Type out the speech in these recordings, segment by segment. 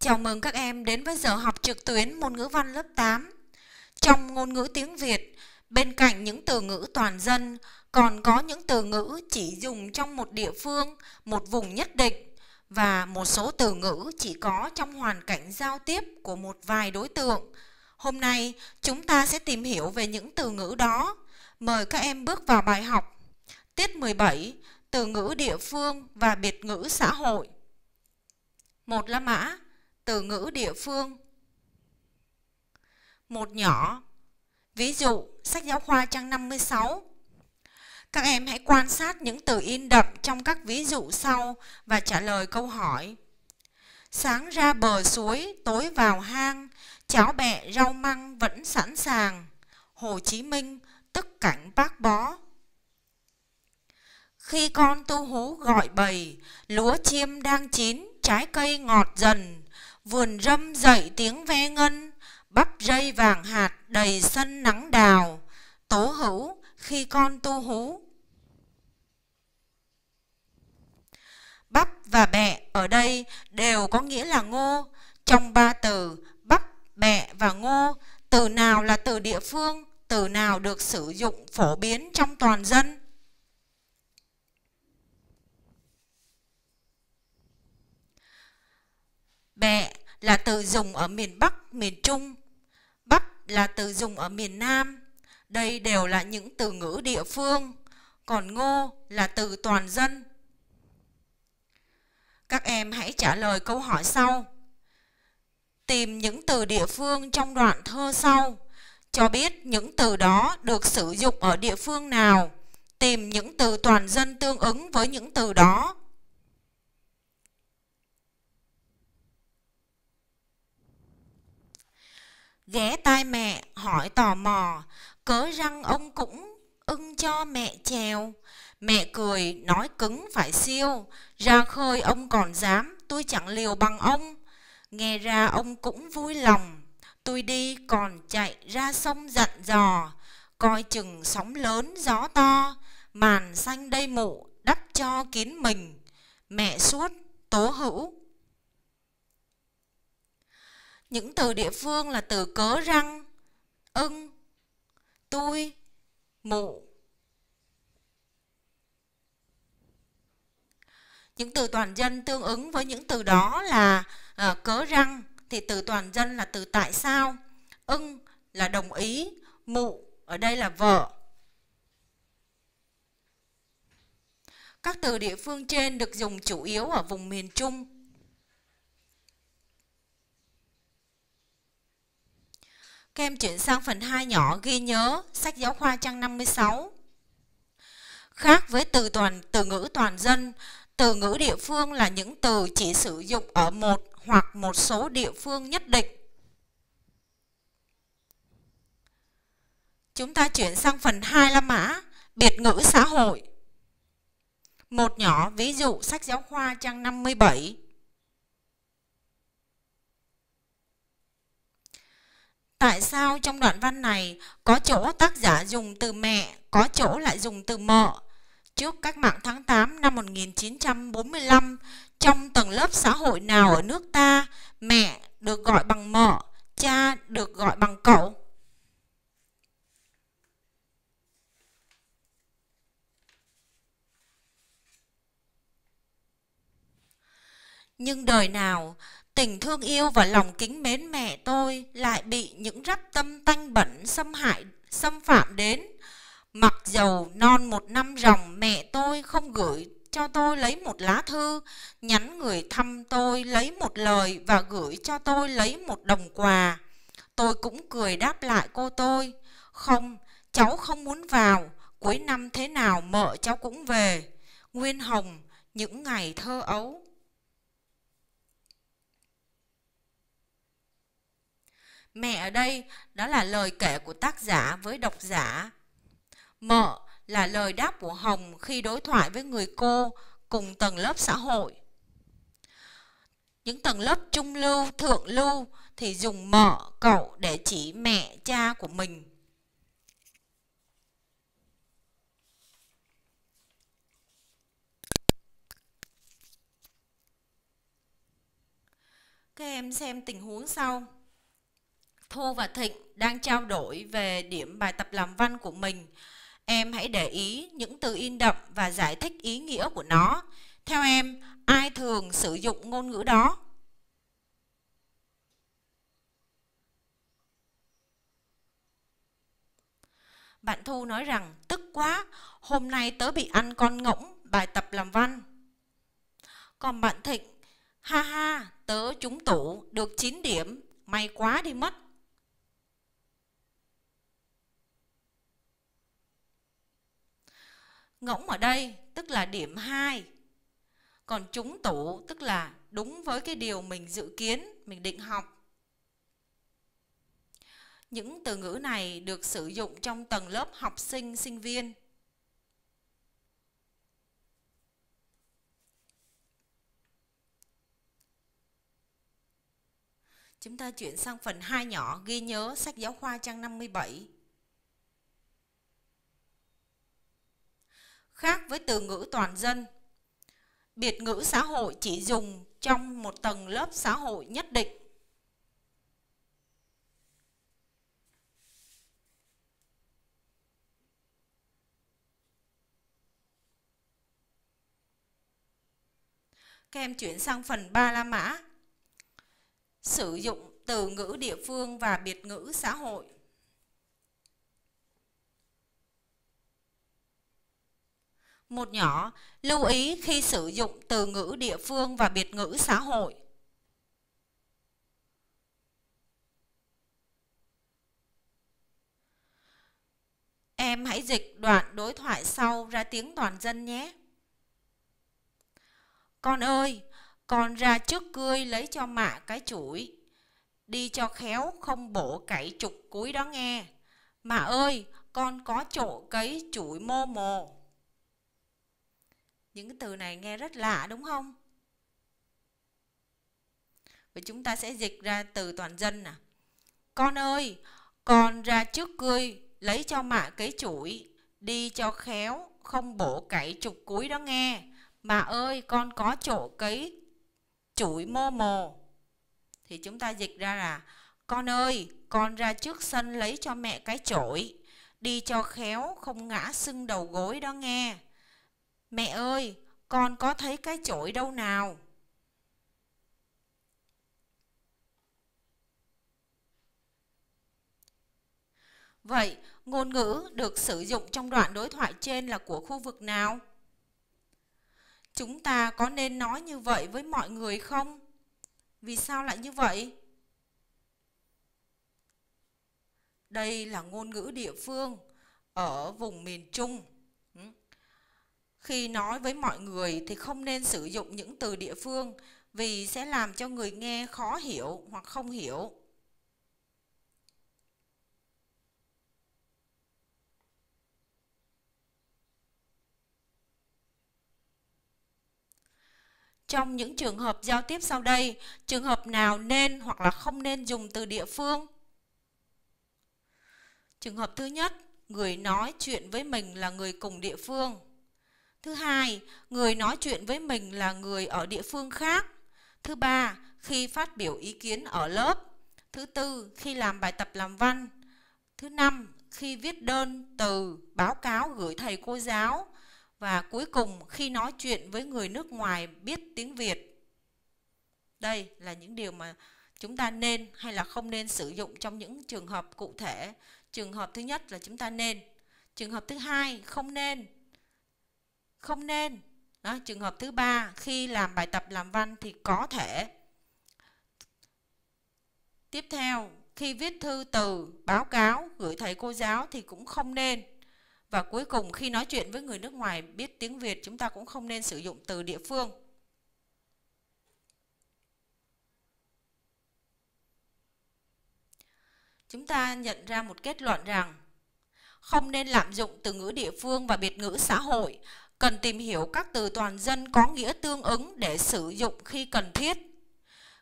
Chào mừng các em đến với giờ học trực tuyến môn ngữ văn lớp 8. Trong ngôn ngữ tiếng Việt, bên cạnh những từ ngữ toàn dân, còn có những từ ngữ chỉ dùng trong một địa phương, một vùng nhất định và một số từ ngữ chỉ có trong hoàn cảnh giao tiếp của một vài đối tượng. Hôm nay chúng ta sẽ tìm hiểu về những từ ngữ đó. Mời các em bước vào bài học. Tiết 17, từ ngữ địa phương và biệt ngữ xã hội. Một là mã, từ ngữ địa phương. Một nhỏ, ví dụ sách giáo khoa trang 56. Các em hãy quan sát những từ in đậm trong các ví dụ sau và trả lời câu hỏi. Sáng ra bờ suối, tối vào hang, cháo bẹ rau măng vẫn sẵn sàng. Hồ Chí Minh tức cảnh bác bó. Khi con tu hú gọi bầy, lúa chiêm đang chín, trái cây ngọt dần, vườn râm dậy tiếng ve ngân, bắp rây vàng hạt đầy sân nắng đào, tố hữu khi con tu hú. Bắp và bẹ ở đây đều có nghĩa là ngô. Trong ba từ bắp, bẹ và ngô, từ nào là từ địa phương, từ nào được sử dụng phổ biến trong toàn dân? Bẹ là từ dùng ở miền Bắc, miền Trung. Bắc là từ dùng ở miền Nam. Đây đều là những từ ngữ địa phương. Còn ngô là từ toàn dân. Các em hãy trả lời câu hỏi sau. Tìm những từ địa phương trong đoạn thơ sau. Cho biết những từ đó được sử dụng ở địa phương nào. Tìm những từ toàn dân tương ứng với những từ đó. Ghé tai mẹ, hỏi tò mò. Cớ răng ông cũng ưng cho mẹ chèo? Mẹ cười, nói cứng phải siêu. Ra khơi ông còn dám, tôi chẳng liều bằng ông. Nghe ra ông cũng vui lòng. Tôi đi còn chạy ra sông dặn dò. Coi chừng sóng lớn, gió to. Màn xanh đây mụ, đắp cho kín mình. Mẹ suốt, tố hữu những từ địa phương là từ cớ răng, ưng, tôi, mụ. Những từ toàn dân tương ứng với những từ đó là à, cớ răng thì từ toàn dân là từ tại sao, ưng là đồng ý, mụ ở đây là vợ. Các từ địa phương trên được dùng chủ yếu ở vùng miền Trung Các em chuyển sang phần 2 nhỏ ghi nhớ sách giáo khoa trang 56. Khác với từ toàn từ ngữ toàn dân, từ ngữ địa phương là những từ chỉ sử dụng ở một hoặc một số địa phương nhất định. Chúng ta chuyển sang phần 2 la mã, biệt ngữ xã hội. Một nhỏ ví dụ sách giáo khoa trang 57. Tại sao trong đoạn văn này có chỗ tác giả dùng từ mẹ, có chỗ lại dùng từ mợ? Trước cách mạng tháng 8 năm 1945, trong tầng lớp xã hội nào ở nước ta, mẹ được gọi bằng mợ, cha được gọi bằng cậu? Nhưng đời nào Tình thương yêu và lòng kính mến mẹ tôi lại bị những rắp tâm tanh bẩn xâm hại, xâm phạm đến. Mặc dầu non một năm ròng mẹ tôi không gửi cho tôi lấy một lá thư, nhắn người thăm tôi lấy một lời và gửi cho tôi lấy một đồng quà. Tôi cũng cười đáp lại cô tôi, không, cháu không muốn vào, cuối năm thế nào mợ cháu cũng về. Nguyên Hồng, những ngày thơ ấu. Mẹ ở đây đó là lời kể của tác giả với độc giả. Mợ là lời đáp của Hồng khi đối thoại với người cô cùng tầng lớp xã hội. Những tầng lớp trung lưu, thượng lưu thì dùng mợ, cậu để chỉ mẹ, cha của mình. Các em xem tình huống sau. Thu và Thịnh đang trao đổi về điểm bài tập làm văn của mình. Em hãy để ý những từ in đậm và giải thích ý nghĩa của nó. Theo em, ai thường sử dụng ngôn ngữ đó? Bạn Thu nói rằng tức quá, hôm nay tớ bị ăn con ngỗng bài tập làm văn. Còn bạn Thịnh, ha ha, tớ trúng tủ được 9 điểm, may quá đi mất. Ngỗng ở đây tức là điểm 2. Còn trúng tủ tức là đúng với cái điều mình dự kiến, mình định học. Những từ ngữ này được sử dụng trong tầng lớp học sinh, sinh viên. Chúng ta chuyển sang phần 2 nhỏ ghi nhớ sách giáo khoa trang 57. Khác với từ ngữ toàn dân, biệt ngữ xã hội chỉ dùng trong một tầng lớp xã hội nhất định. Các em chuyển sang phần ba la mã. Sử dụng từ ngữ địa phương và biệt ngữ xã hội. Một nhỏ, lưu ý khi sử dụng từ ngữ địa phương và biệt ngữ xã hội. Em hãy dịch đoạn đối thoại sau ra tiếng toàn dân nhé. Con ơi, con ra trước cươi lấy cho mạ cái chuỗi. Đi cho khéo không bổ cải trục cuối đó nghe. Mạ ơi, con có chỗ cấy chuỗi mô mồ. Những cái từ này nghe rất lạ đúng không? Vậy chúng ta sẽ dịch ra từ toàn dân nè. Con ơi, con ra trước cươi lấy cho mạ cái chuỗi. Đi cho khéo không bổ cải trục cuối đó nghe. mà ơi con có chỗ cấy chuỗi mô mồ Thì chúng ta dịch ra là Con ơi con ra trước sân lấy cho mẹ cái chổi Đi cho khéo không ngã sưng đầu gối đó nghe Mẹ ơi con có thấy cái chổi đâu nào Vậy, ngôn ngữ được sử dụng trong đoạn đối thoại trên là của khu vực nào? Chúng ta có nên nói như vậy với mọi người không? Vì sao lại như vậy? Đây là ngôn ngữ địa phương ở vùng miền Trung. Khi nói với mọi người thì không nên sử dụng những từ địa phương vì sẽ làm cho người nghe khó hiểu hoặc không hiểu. Trong những trường hợp giao tiếp sau đây, trường hợp nào nên hoặc là không nên dùng từ địa phương? Trường hợp thứ nhất, người nói chuyện với mình là người cùng địa phương. Thứ hai, người nói chuyện với mình là người ở địa phương khác. Thứ ba, khi phát biểu ý kiến ở lớp. Thứ tư, khi làm bài tập làm văn. Thứ năm, khi viết đơn, từ, báo cáo gửi thầy cô giáo. Và cuối cùng khi nói chuyện với người nước ngoài biết tiếng Việt. Đây là những điều mà chúng ta nên hay là không nên sử dụng trong những trường hợp cụ thể. Trường hợp thứ nhất là chúng ta nên. Trường hợp thứ hai không nên. Không nên. Đó, trường hợp thứ ba khi làm bài tập làm văn thì có thể. Tiếp theo, khi viết thư từ, báo cáo, gửi thầy cô giáo thì cũng không nên. Và cuối cùng khi nói chuyện với người nước ngoài biết tiếng Việt chúng ta cũng không nên sử dụng từ địa phương. Chúng ta nhận ra một kết luận rằng không nên lạm dụng từ ngữ địa phương và biệt ngữ xã hội, cần tìm hiểu các từ toàn dân có nghĩa tương ứng để sử dụng khi cần thiết.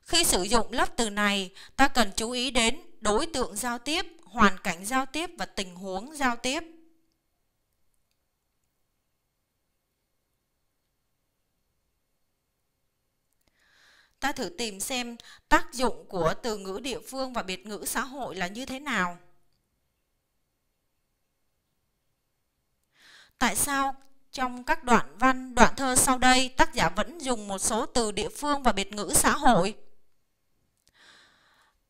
Khi sử dụng lớp từ này, ta cần chú ý đến đối tượng giao tiếp, hoàn cảnh giao tiếp và tình huống giao tiếp. ta thử tìm xem tác dụng của từ ngữ địa phương và biệt ngữ xã hội là như thế nào. Tại sao trong các đoạn văn, đoạn thơ sau đây tác giả vẫn dùng một số từ địa phương và biệt ngữ xã hội?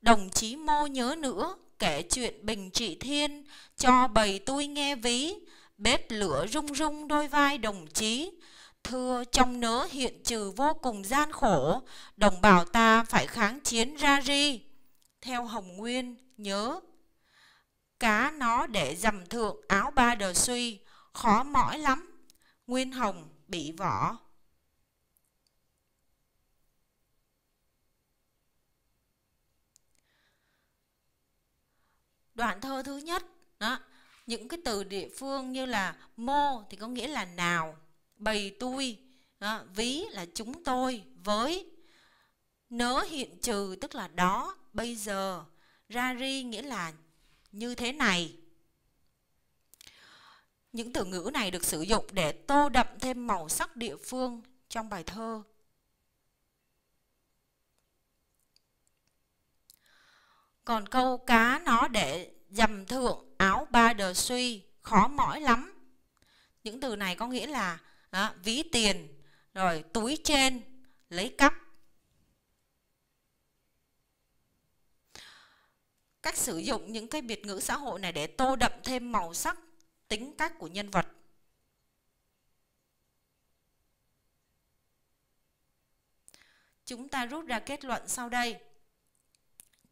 Đồng chí mô nhớ nữa kể chuyện Bình Trị Thiên cho bầy tôi nghe ví, bếp lửa rung rung đôi vai đồng chí, thưa trong nớ hiện trừ vô cùng gian khổ, đồng bào ta phải kháng chiến ra ri. Theo Hồng Nguyên, nhớ, cá nó để dầm thượng áo ba đờ suy, khó mỏi lắm. Nguyên Hồng bị võ. Đoạn thơ thứ nhất, đó, những cái từ địa phương như là mô thì có nghĩa là nào, bầy tôi, đó, ví là chúng tôi, với, nớ hiện trừ tức là đó, bây giờ, ra ri nghĩa là như thế này. Những từ ngữ này được sử dụng để tô đậm thêm màu sắc địa phương trong bài thơ. Còn câu cá nó để dầm thượng áo ba đờ suy khó mỏi lắm. Những từ này có nghĩa là đó, ví tiền, rồi túi trên, lấy cắp. Cách sử dụng những cái biệt ngữ xã hội này để tô đậm thêm màu sắc, tính cách của nhân vật. Chúng ta rút ra kết luận sau đây.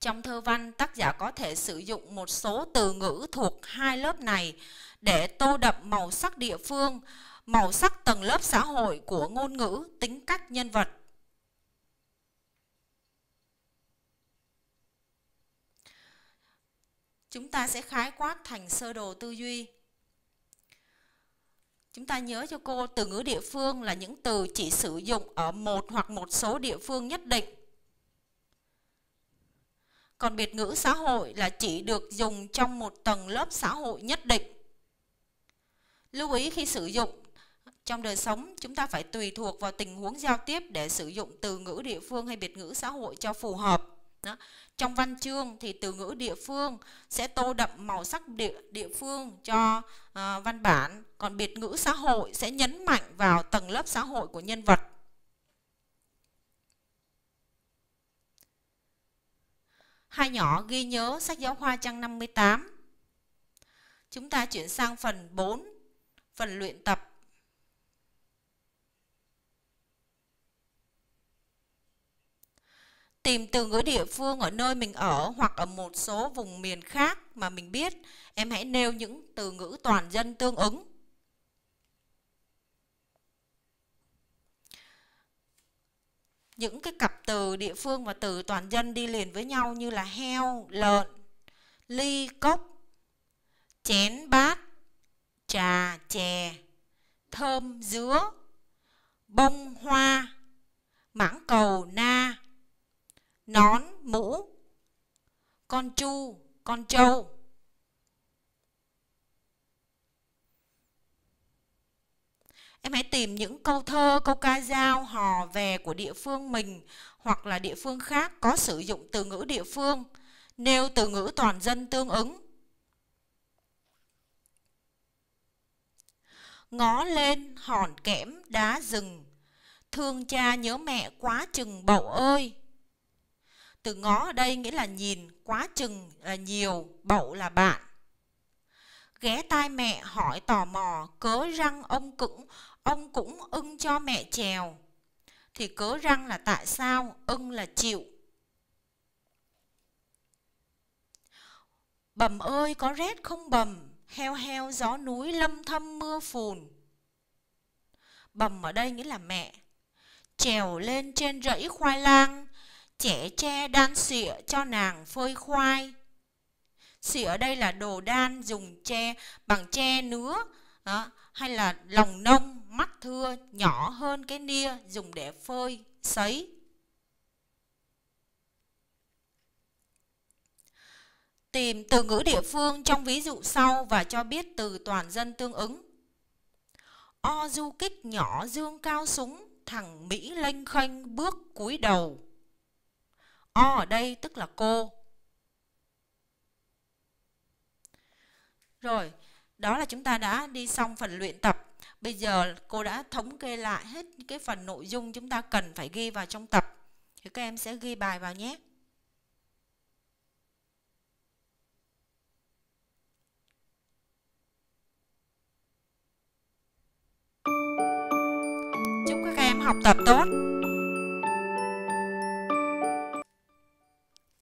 Trong thơ văn, tác giả có thể sử dụng một số từ ngữ thuộc hai lớp này để tô đậm màu sắc địa phương, màu sắc tầng lớp xã hội của ngôn ngữ, tính cách nhân vật. Chúng ta sẽ khái quát thành sơ đồ tư duy. Chúng ta nhớ cho cô, từ ngữ địa phương là những từ chỉ sử dụng ở một hoặc một số địa phương nhất định còn biệt ngữ xã hội là chỉ được dùng trong một tầng lớp xã hội nhất định. Lưu ý khi sử dụng, trong đời sống chúng ta phải tùy thuộc vào tình huống giao tiếp để sử dụng từ ngữ địa phương hay biệt ngữ xã hội cho phù hợp. Đó. Trong văn chương thì từ ngữ địa phương sẽ tô đậm màu sắc địa, địa phương cho uh, văn bản, còn biệt ngữ xã hội sẽ nhấn mạnh vào tầng lớp xã hội của nhân vật. Hai nhỏ ghi nhớ sách giáo khoa trang 58. Chúng ta chuyển sang phần 4, phần luyện tập. Tìm từ ngữ địa phương ở nơi mình ở hoặc ở một số vùng miền khác mà mình biết. Em hãy nêu những từ ngữ toàn dân tương ứng. những cái cặp từ địa phương và từ toàn dân đi liền với nhau như là heo, lợn, ly, cốc, chén, bát, trà, chè, thơm, dứa, bông, hoa, mãng cầu, na, nón, mũ, con chu, con trâu. Em hãy tìm những câu thơ, câu ca dao, hò về của địa phương mình hoặc là địa phương khác có sử dụng từ ngữ địa phương, nêu từ ngữ toàn dân tương ứng. Ngó lên hòn kẽm đá rừng, thương cha nhớ mẹ quá chừng bậu ơi. Từ ngó ở đây nghĩa là nhìn, quá chừng là nhiều, bậu là bạn. Ghé tai mẹ hỏi tò mò cớ răng ông cũng ông cũng ưng cho mẹ chèo? Thì cớ răng là tại sao ưng là chịu. Bầm ơi có rét không bầm heo heo gió núi lâm thâm mưa phùn. Bầm ở đây nghĩa là mẹ. Trèo lên trên rẫy khoai lang trẻ tre đan xịa cho nàng phơi khoai. Xịa ở đây là đồ đan dùng tre bằng tre nứa đó, hay là lòng nông mắt thưa nhỏ hơn cái nia dùng để phơi sấy. Tìm từ ngữ địa phương trong ví dụ sau và cho biết từ toàn dân tương ứng. O du kích nhỏ dương cao súng thằng mỹ lênh khênh bước cúi đầu o ở đây tức là cô. Rồi, đó là chúng ta đã đi xong phần luyện tập. Bây giờ cô đã thống kê lại hết cái phần nội dung chúng ta cần phải ghi vào trong tập. Thì các em sẽ ghi bài vào nhé. Chúc các em học tập tốt.